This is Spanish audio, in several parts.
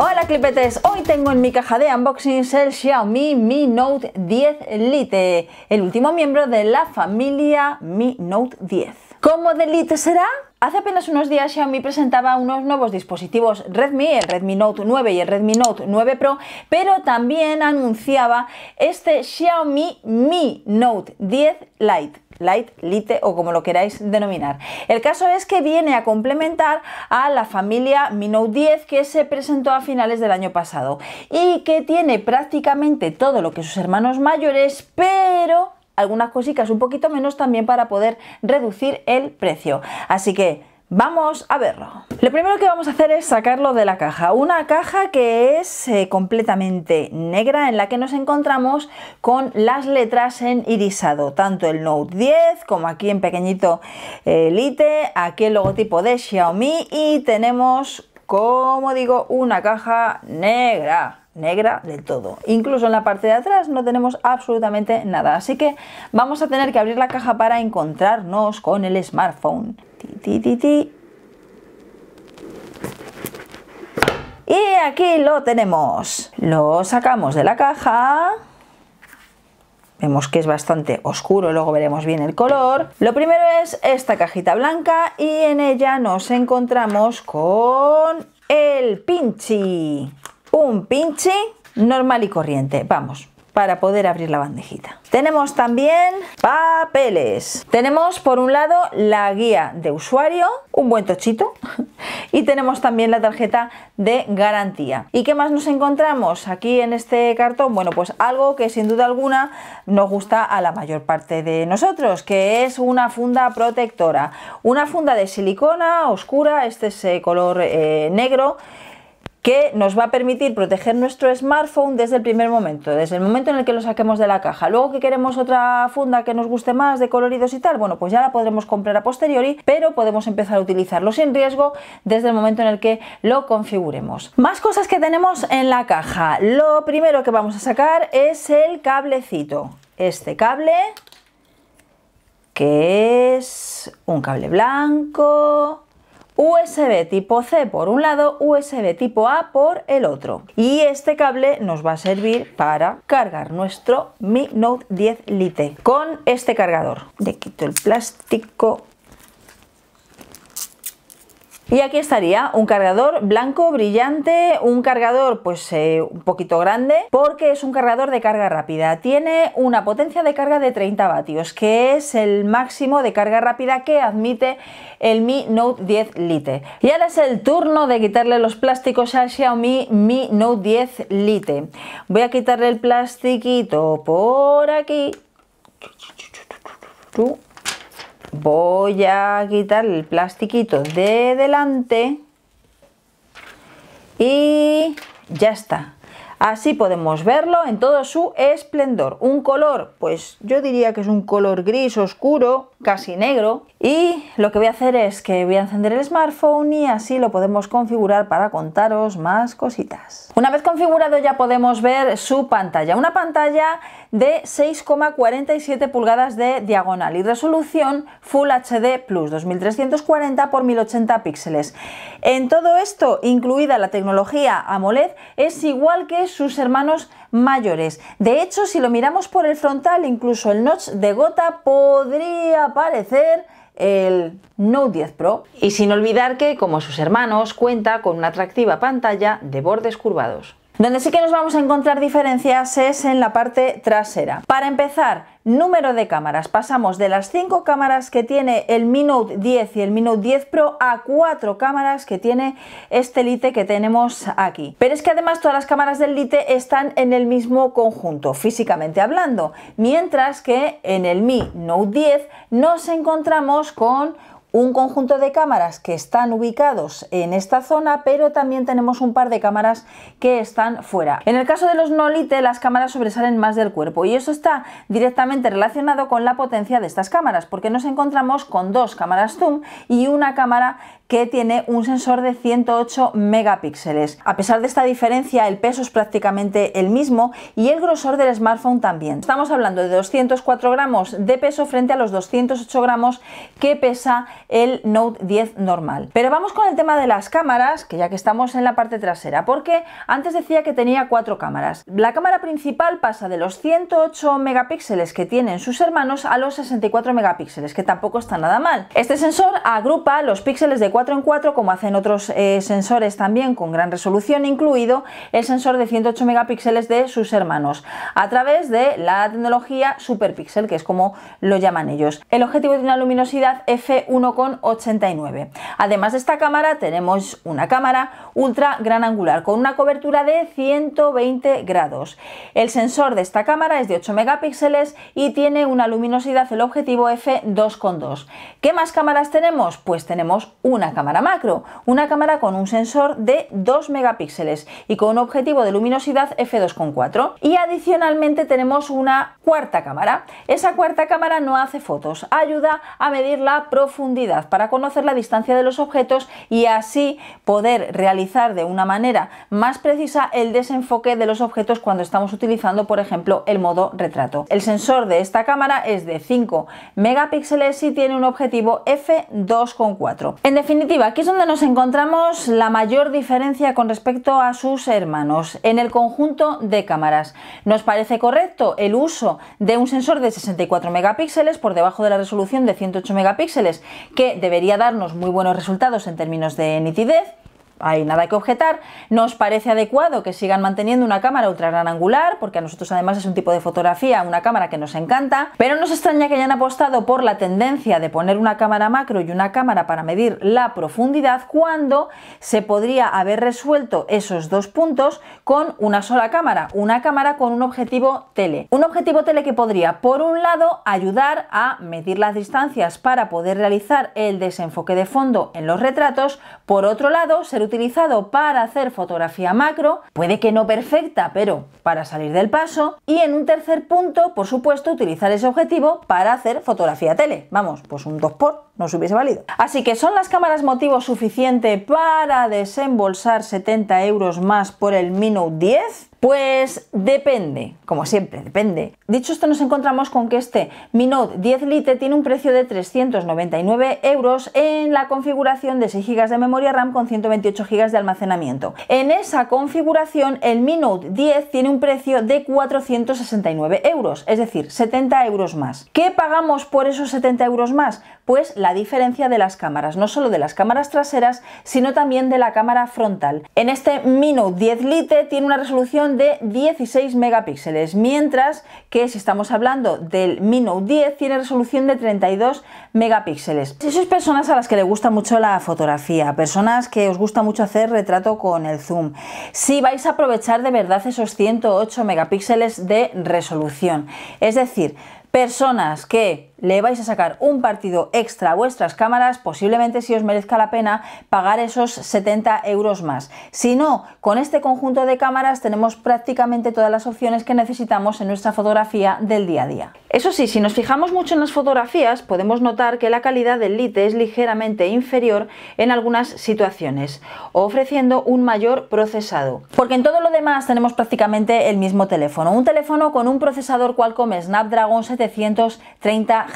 Hola clipetes, hoy tengo en mi caja de unboxings el Xiaomi Mi Note 10 Lite, el último miembro de la familia Mi Note 10. ¿Cómo de Lite será? Hace apenas unos días Xiaomi presentaba unos nuevos dispositivos Redmi, el Redmi Note 9 y el Redmi Note 9 Pro, pero también anunciaba este Xiaomi Mi Note 10 Lite. Light, Lite o como lo queráis denominar. El caso es que viene a complementar a la familia Mi Note 10 que se presentó a finales del año pasado y que tiene prácticamente todo lo que sus hermanos mayores, pero algunas cositas un poquito menos también para poder reducir el precio. Así que Vamos a verlo. Lo primero que vamos a hacer es sacarlo de la caja. Una caja que es eh, completamente negra en la que nos encontramos con las letras en irisado. Tanto el Note 10 como aquí en pequeñito eh, Lite, aquí el logotipo de Xiaomi y tenemos, como digo, una caja negra negra del todo. Incluso en la parte de atrás no tenemos absolutamente nada. Así que vamos a tener que abrir la caja para encontrarnos con el smartphone. Y aquí lo tenemos. Lo sacamos de la caja. Vemos que es bastante oscuro, luego veremos bien el color. Lo primero es esta cajita blanca y en ella nos encontramos con el pinchi. Un pinchi normal y corriente. Vamos, para poder abrir la bandejita. Tenemos también papeles. Tenemos por un lado la guía de usuario, un buen tochito, y tenemos también la tarjeta de garantía. ¿Y qué más nos encontramos aquí en este cartón? Bueno, pues algo que sin duda alguna nos gusta a la mayor parte de nosotros, que es una funda protectora. Una funda de silicona oscura, este es eh, color eh, negro, que nos va a permitir proteger nuestro smartphone desde el primer momento, desde el momento en el que lo saquemos de la caja. Luego que queremos otra funda que nos guste más de coloridos y tal, bueno, pues ya la podremos comprar a posteriori, pero podemos empezar a utilizarlo sin riesgo desde el momento en el que lo configuremos. Más cosas que tenemos en la caja. Lo primero que vamos a sacar es el cablecito. Este cable que es un cable blanco USB tipo C por un lado, USB tipo A por el otro. Y este cable nos va a servir para cargar nuestro Mi Note 10 Lite con este cargador. Le quito el plástico y aquí estaría un cargador blanco brillante, un cargador pues eh, un poquito grande porque es un cargador de carga rápida. Tiene una potencia de carga de 30 vatios que es el máximo de carga rápida que admite el Mi Note 10 Lite. Y ahora es el turno de quitarle los plásticos al Xiaomi Mi Note 10 Lite. Voy a quitarle el plastiquito por aquí voy a quitar el plastiquito de delante y ya está. Así podemos verlo en todo su esplendor. Un color, pues yo diría que es un color gris oscuro, casi negro. Y lo que voy a hacer es que voy a encender el smartphone y así lo podemos configurar para contaros más cositas. Una vez configurado ya podemos ver su pantalla. Una pantalla de 6,47 pulgadas de diagonal y resolución Full HD Plus 2340 x 1080 píxeles. En todo esto, incluida la tecnología AMOLED, es igual que sus hermanos mayores. De hecho, si lo miramos por el frontal, incluso el notch de gota podría parecer el Note 10 Pro. Y sin olvidar que, como sus hermanos, cuenta con una atractiva pantalla de bordes curvados. Donde sí que nos vamos a encontrar diferencias es en la parte trasera. Para empezar, número de cámaras. Pasamos de las 5 cámaras que tiene el Mi Note 10 y el Mi Note 10 Pro a 4 cámaras que tiene este Lite que tenemos aquí. Pero es que además todas las cámaras del Lite están en el mismo conjunto, físicamente hablando. Mientras que en el Mi Note 10 nos encontramos con un conjunto de cámaras que están ubicados en esta zona, pero también tenemos un par de cámaras que están fuera. En el caso de los Nolite, las cámaras sobresalen más del cuerpo y eso está directamente relacionado con la potencia de estas cámaras, porque nos encontramos con dos cámaras zoom y una cámara que tiene un sensor de 108 megapíxeles. A pesar de esta diferencia, el peso es prácticamente el mismo y el grosor del smartphone también. Estamos hablando de 204 gramos de peso frente a los 208 gramos que pesa el Note 10 normal. Pero vamos con el tema de las cámaras, que ya que estamos en la parte trasera, porque antes decía que tenía cuatro cámaras. La cámara principal pasa de los 108 megapíxeles que tienen sus hermanos a los 64 megapíxeles, que tampoco está nada mal. Este sensor agrupa los píxeles de 4 en 4 como hacen otros eh, sensores también con gran resolución, incluido el sensor de 108 megapíxeles de sus hermanos, a través de la tecnología Superpixel, que es como lo llaman ellos. El objetivo tiene una luminosidad f1.89. Además de esta cámara tenemos una cámara ultra gran angular con una cobertura de 120 grados. El sensor de esta cámara es de 8 megapíxeles y tiene una luminosidad el objetivo f2.2. ¿Qué más cámaras tenemos? Pues tenemos una cámara macro, una cámara con un sensor de 2 megapíxeles y con un objetivo de luminosidad f2.4. Y adicionalmente tenemos una cuarta cámara. Esa cuarta cámara no hace fotos, ayuda a medir la profundidad para conocer la distancia de los objetos y así poder realizar de una manera más precisa el desenfoque de los objetos cuando estamos utilizando, por ejemplo, el modo retrato. El sensor de esta cámara es de 5 megapíxeles y tiene un objetivo f2.4. En definitiva, aquí es donde nos encontramos la mayor diferencia con respecto a sus hermanos en el conjunto de cámaras. Nos parece correcto el uso de un sensor de 64 megapíxeles por debajo de la resolución de 108 megapíxeles que debería darnos muy buenos resultados en términos de nitidez hay nada que objetar. Nos parece adecuado que sigan manteniendo una cámara ultra gran angular, porque a nosotros además es un tipo de fotografía, una cámara que nos encanta, pero nos extraña que hayan apostado por la tendencia de poner una cámara macro y una cámara para medir la profundidad cuando se podría haber resuelto esos dos puntos con una sola cámara, una cámara con un objetivo tele. Un objetivo tele que podría, por un lado, ayudar a medir las distancias para poder realizar el desenfoque de fondo en los retratos, por otro lado, ser utilizado para hacer fotografía macro, puede que no perfecta, pero para salir del paso. Y en un tercer punto, por supuesto, utilizar ese objetivo para hacer fotografía tele. Vamos, pues un 2x no se hubiese valido. Así que son las cámaras motivo suficiente para desembolsar 70 euros más por el Mi Note 10. Pues depende, como siempre, depende. Dicho esto, nos encontramos con que este Mi Note 10 Lite tiene un precio de 399 euros en la configuración de 6 GB de memoria RAM con 128 GB de almacenamiento. En esa configuración, el Mi Note 10 tiene un precio de 469 euros, es decir, 70 euros más. ¿Qué pagamos por esos 70 euros más? Pues la diferencia de las cámaras, no solo de las cámaras traseras, sino también de la cámara frontal. En este Mi Note 10 Lite tiene una resolución de 16 megapíxeles, mientras que si estamos hablando del Mi Note 10 tiene resolución de 32 megapíxeles. Si sois personas a las que le gusta mucho la fotografía, personas que os gusta mucho hacer retrato con el zoom, si vais a aprovechar de verdad esos 108 megapíxeles de resolución, es decir, personas que le vais a sacar un partido extra a vuestras cámaras, posiblemente si os merezca la pena pagar esos 70 euros más. Si no, con este conjunto de cámaras tenemos prácticamente todas las opciones que necesitamos en nuestra fotografía del día a día. Eso sí, si nos fijamos mucho en las fotografías, podemos notar que la calidad del Lite es ligeramente inferior en algunas situaciones, ofreciendo un mayor procesado. Porque en todo lo demás tenemos prácticamente el mismo teléfono. Un teléfono con un procesador Qualcomm Snapdragon 730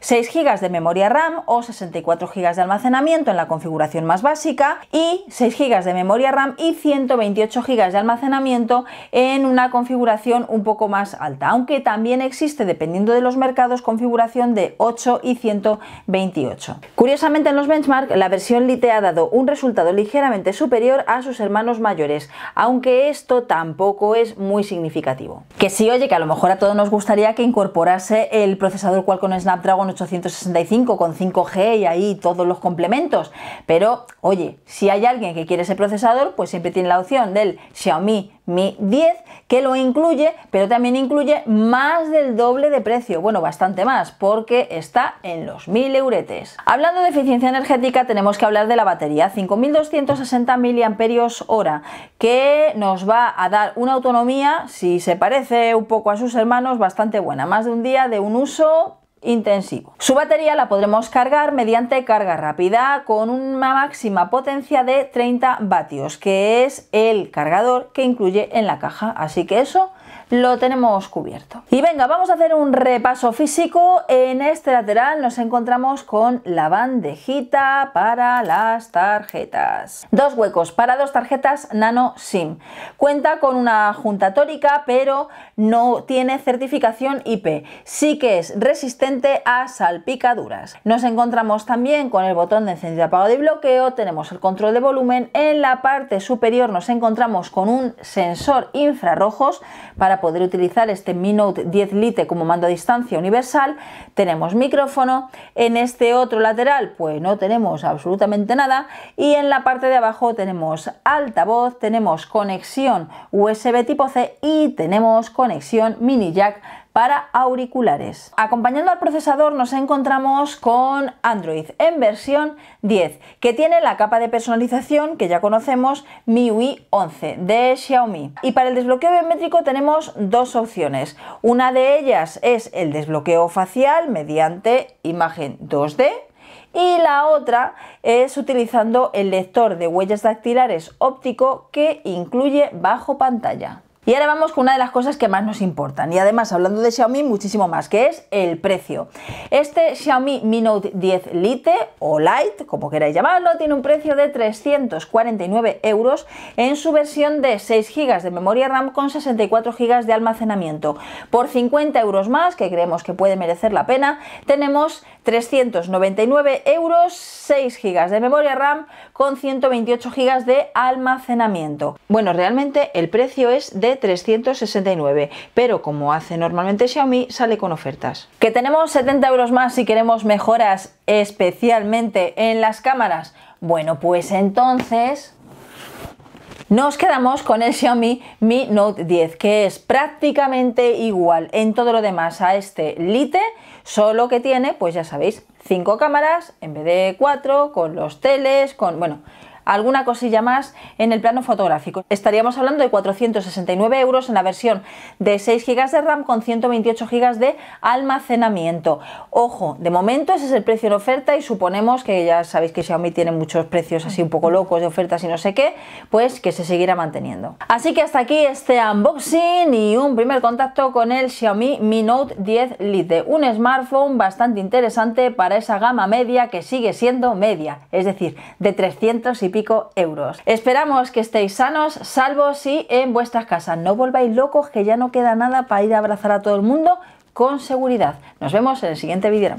6 GB de memoria RAM o 64 GB de almacenamiento en la configuración más básica y 6 GB de memoria RAM y 128 GB de almacenamiento en una configuración un poco más alta, aunque también existe, dependiendo de los mercados, configuración de 8 y 128. Curiosamente en los benchmark la versión Lite ha dado un resultado ligeramente superior a sus hermanos mayores, aunque esto tampoco es muy significativo. Que sí, oye, que a lo mejor a todos nos gustaría que incorporase el procesador Qualcomm con Snapdragon 865 con 5G y ahí todos los complementos. Pero oye, si hay alguien que quiere ese procesador, pues siempre tiene la opción del Xiaomi Mi 10 que lo incluye, pero también incluye más del doble de precio, bueno, bastante más, porque está en los 1000 euretes. Hablando de eficiencia energética, tenemos que hablar de la batería, 5260 mAh, que nos va a dar una autonomía, si se parece un poco a sus hermanos, bastante buena, más de un día de un uso intensivo. Su batería la podremos cargar mediante carga rápida con una máxima potencia de 30 vatios, que es el cargador que incluye en la caja. Así que eso lo tenemos cubierto. Y venga, vamos a hacer un repaso físico. En este lateral nos encontramos con la bandejita para las tarjetas. Dos huecos para dos tarjetas nano SIM. Cuenta con una junta tórica, pero no tiene certificación IP. Sí que es resistente a salpicaduras. Nos encontramos también con el botón de encendido, apagado y bloqueo. Tenemos el control de volumen. En la parte superior nos encontramos con un sensor infrarrojos para poder utilizar este Mi Note 10 Lite como mando a distancia universal, tenemos micrófono, en este otro lateral pues no tenemos absolutamente nada. Y en la parte de abajo tenemos altavoz, tenemos conexión USB tipo C y tenemos conexión mini jack para auriculares. Acompañando al procesador nos encontramos con Android en versión 10, que tiene la capa de personalización que ya conocemos MIUI 11 de Xiaomi. Y para el desbloqueo biométrico tenemos dos opciones. Una de ellas es el desbloqueo facial mediante imagen 2D y la otra es utilizando el lector de huellas dactilares óptico que incluye bajo pantalla. Y ahora vamos con una de las cosas que más nos importan y además hablando de Xiaomi muchísimo más, que es el precio. Este Xiaomi Mi Note 10 Lite o Lite, como queráis llamarlo, tiene un precio de 349 euros en su versión de 6 GB de memoria RAM con 64 GB de almacenamiento. Por 50 euros más, que creemos que puede merecer la pena, tenemos 399 euros, 6 GB de memoria RAM con 128 GB de almacenamiento. Bueno, realmente el precio es de 369, pero como hace normalmente Xiaomi, sale con ofertas. ¿Que tenemos 70 euros más si queremos mejoras especialmente en las cámaras? Bueno, pues entonces nos quedamos con el Xiaomi Mi Note 10, que es prácticamente igual en todo lo demás a este Lite, solo que tiene, pues ya sabéis, 5 cámaras en vez de 4, con los teles, con, bueno, alguna cosilla más en el plano fotográfico. Estaríamos hablando de 469 euros en la versión de 6 GB de RAM con 128 GB de almacenamiento. Ojo, de momento ese es el precio en oferta y suponemos que ya sabéis que Xiaomi tiene muchos precios así un poco locos de ofertas y no sé qué, pues que se seguirá manteniendo. Así que hasta aquí este unboxing y un primer contacto con el Xiaomi Mi Note 10 Lite, un smartphone bastante interesante para esa gama media que sigue siendo media, es decir, de 300 y pico euros. Esperamos que estéis sanos, salvos y en vuestras casas. No volváis locos que ya no queda nada para ir a abrazar a todo el mundo con seguridad. Nos vemos en el siguiente vídeo.